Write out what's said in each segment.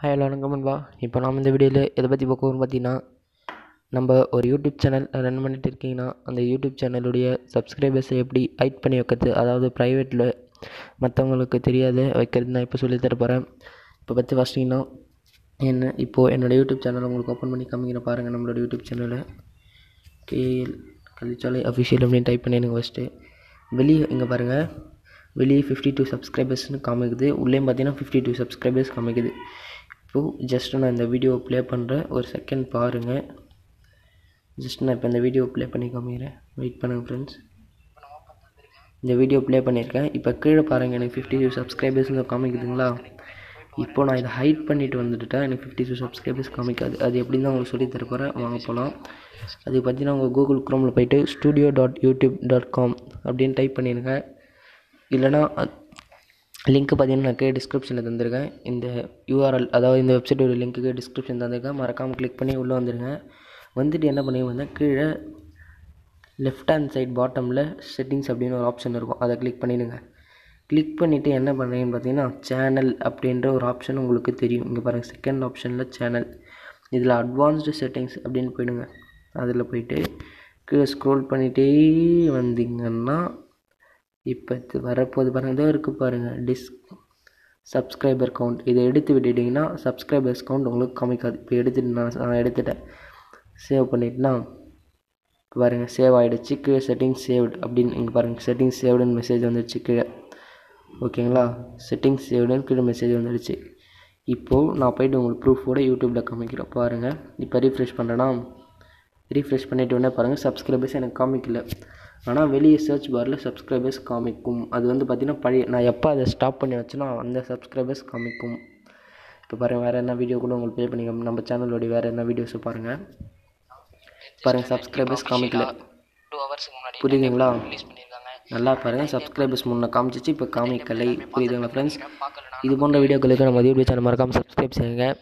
Hi hello வணக்கம் நண்பா இப்போ நாம் இந்த வீடியோவில் எதை பற்றி போக்குவோம் பார்த்தீங்கன்னா நம்ம ஒரு யூடியூப் சேனல் ரன் பண்ணிட்டு இருக்கீங்கன்னா அந்த யூடியூப் சேனலுடைய சப்ஸ்கிரைபர்ஸை எப்படி ஹைட் பண்ணி வைக்கிறது அதாவது ப்ரைவேட்டில் மற்றவங்களுக்கு தெரியாத வைக்கிறது நான் இப்போ சொல்லித் தர போகிறேன் இப்போ பற்றி ஃபஸ்ட்டிங்கன்னா என்ன இப்போது என்னோடய யூடியூப் சேனல் உங்களுக்கு ஓப்பன் பண்ணி காமிக்கிற பாருங்கள் நம்மளோட யூடியூப் சேனலை கேஎல் கல்விச்சாலை அஃபிஷியல் அப்படின்னு டைப் எனக்கு ஃபஸ்ட்டு வெளியே இங்கே பாருங்கள் வெளியே ஃபிஃப்டி டூ சப்ஸ்கிரைபர்ஸ்னு காமிக்குது. உள்ளே பார்த்தீங்கன்னா ஃபிஃப்டி டூ சப்ஸ்கிரைபர்ஸ் காமிக்குது. இப்போது ஜஸ்ட் நான் இந்த வீடியோவை ப்ளே பண்ணுறேன் ஒரு செகண்ட் பாருங்கள் ஜஸ்ட் நான் இப்போ இந்த வீடியோ ப்ளே பண்ணி காமிக்கிறேன் வெயிட் பண்ணுங்கள் ஃப்ரெண்ட்ஸ் இந்த வீடியோ ப்ளே பண்ணியிருக்கேன் இப்போ கீழே பாருங்கள் எனக்கு ஃபிஃப்டி டூ சப்ஸ்கிரைபர்ஸ்னு காமிக்குதுங்களா? இப்போ நான் இதை ஹைட் பண்ணிட்டு வந்துட்டுட்டேன். எனக்கு ஃபிஃப்டி டூ சப்ஸ்கிரைபர்ஸ் காமிக்காது. அது எப்படின்னு தான் உங்களுக்கு சொல்லித் தர போகிறேன் வாங்க போகலாம் அது பார்த்தீங்கன்னா உங்கள் கூகுள் க்ரோமில் போயிட்டு studio dot YouTube dot com அப்படின்னு டைப் பண்ணிடுங்க இல்லைனா லிங்க் பார்த்தீங்கன்னா நான் கீழே டிஸ்கிரிப்ஷனில் தந்திருக்கேன். இந்த யூஆர்எல் அதாவது இந்த வெப்சைட்டோட லிங்க்கு டிஸ்கிரிப்ஷன் தந்திருக்கேன். மறக்காமல் கிளிக் பண்ணி உள்ளே வந்துடுங்க வந்துட்டு என்ன பண்ணுவீங்கன்னா கீழே லெஃப்ட் ஹேண்ட் சைட் பாட்டமில் செட்டிங்ஸ் அப்படின்னு ஒரு ஆப்ஷன் இருக்கும். அதை கிளிக் பண்ணிடுங்க. கிளிக் பண்ணிவிட்டு என்ன பண்ணுறீங்கன்னு பார்த்தீங்கன்னா சேனல் அப்படின்ற ஒரு ஆப்ஷன் உங்களுக்கு தெரியும். இங்கே பாருங்கள் செகண்ட் ஆப்ஷனில் சேனல் இதில் அட்வான்ஸ்டு செட்டிங்ஸ் அப்படின்னு போயிடுங்க. அதில் போயிட்டு கீழே ஸ்க்ரோல் பண்ணிகிட்டே வந்தீங்கன்னா இப்போ இது வரப்போது பாருங்கள் இதோ இருக்குது பாருங்கள் டிஸ்க் சப்ஸ்கிரைபர் கவுண்ட் இதை எடுத்து விட்டுட்டிங்கன்னா சப்ஸ்கிரைபர்ஸ் கவுண்ட் உங்களுக்கு காமிக்காது. இப்போ எடுத்துட்டு நான் நான் எடுத்துட்டேன். சேவ் பண்ணிட்டுனா பாருங்கள் சேவ் ஆகிடுச்சு கீழே செட்டிங்ஸ் சேவ்டு அப்படின்னு இங்கே பாருங்கள் செட்டிங்ஸ் சேவ்டுன்னு மெசேஜ் வந்துடுச்சு கீழே. ஓகேங்களா செட்டிங்ஸ் சேவ்டுன்னு கீழே மெசேஜ் வந்துடுச்சு இப்போது நான் போய்ட்டு உங்களுக்கு ப்ரூஃபோட யூடியூப்பில் காமிக்கிறேன். பாருங்கள் இப்போ ரீஃப்ரெஷ் பண்ணுறேன்னா ரீஃப்ரெஷ் பண்ணிவிட்டு உடனே பாருங்கள் சப்ஸ்கிரைபர்ஸ் எனக்கு காமிக்கல. ஆனால் வெளியே சர்ச் பாரில் சப்ஸ்கிரைபர்ஸ் காமிக்கும். அது வந்து பார்த்திங்கன்னா பழைய நான் எப்போ அதை ஸ்டாப் பண்ணி வச்சேனோ அந்த சப்ஸ்கிரைபர்ஸ் காமிக்கும். இப்போ பாருங்கள் வேறு என்ன வீடியோ கூட உங்களுக்கு ப்ளே பண்ணி காமி- நம்ம சேனலோடைய வேறு என்ன வீடியோஸை பாருங்கள் பாருங்கள் சப்ஸ்கிரைபர்ஸ் காமிக்கல. புரியுதுங்களா? நல்லா பாருங்கள் சப்ஸ்கிரைபர்ஸ் முன்னே காமிச்சிச்சு இப்போ காமிக்கலை. புரியுதுங்களா ஃப்ரெண்ட்ஸ் இது போன்ற வீடியோக்களுக்கு நம்ம யூடியூப் சேனல் மறக்காமல் சப்ஸ்கிரைப் செய்யுங்க.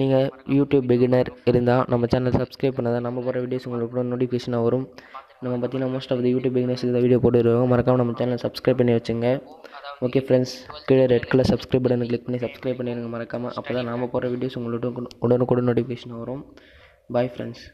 நீங்கள் யூடியூப் பிகினர் இருந்தால் நம்ம சேனல் சப்ஸ்கிரைப் பண்ணாதான் நம்ம போகிற வீடியோஸ் உங்களுக்கு நோட்டிஃபிகேஷனாக வரும். நம்ம பார்த்தீங்கன்னா most of the YouTube beginners இந்த வீடியோ போட்டுருவோம் மறக்காமல் நம்ம சேனல் சப்ஸ்கிரைப் பண்ணி வச்சுங்க. ஓகே ஃப்ரெண்ட்ஸ் கீழே red colour subscribe button click பண்ணி சப்ஸ்கிரைப் பண்ணிடுங்க மறக்காமல் அப்போ தான் நாம போகிற வீடியோஸ் உங்களுக்கு உடனுக்குடன் நோட்டிஃபிகேஷன் வரும். Bye friends